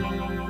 Bye.